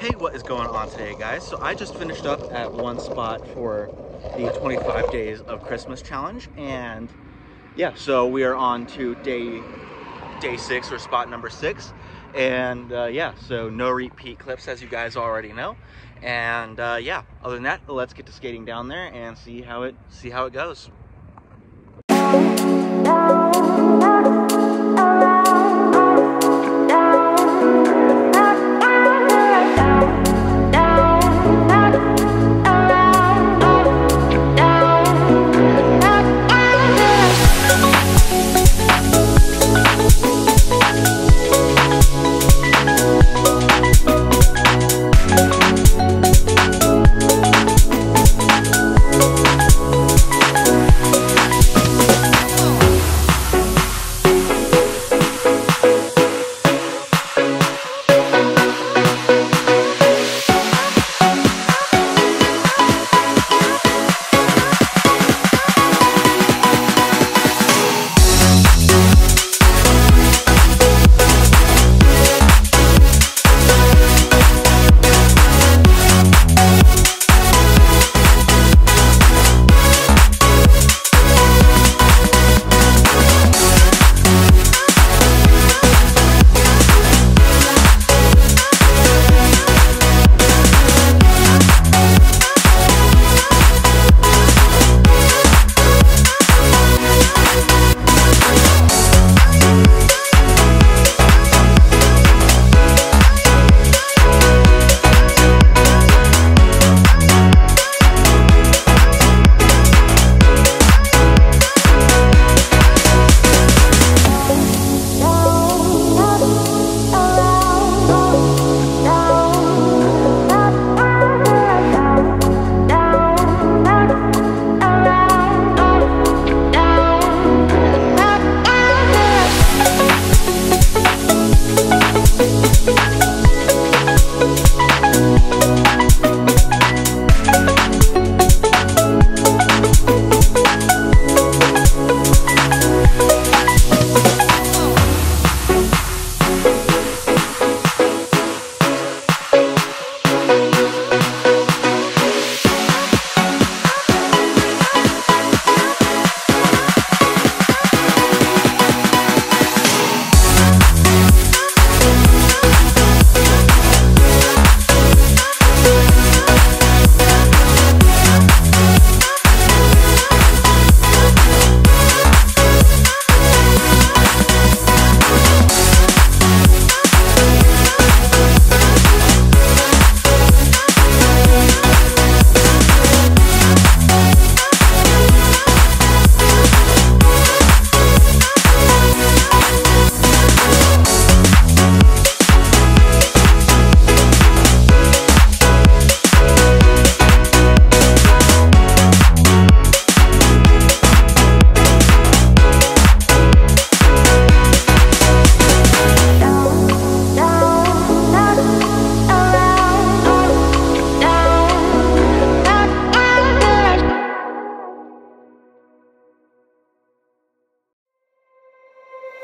Hey, what is going on today, guys? So I just finished up at one spot for the 25 Days of Christmas Challenge, and yeah, so we are on to day day six or spot number six, and uh, yeah, so no repeat clips as you guys already know, and uh, yeah, other than that, let's get to skating down there and see how it see how it goes.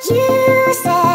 You said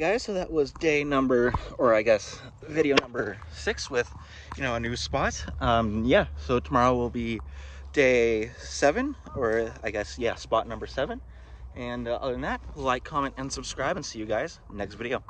guys, so that was day number, or I guess video number six with, you know, a new spot. Um, yeah, so tomorrow will be day seven, or I guess, yeah, spot number seven. And uh, other than that, like, comment, and subscribe, and see you guys next video.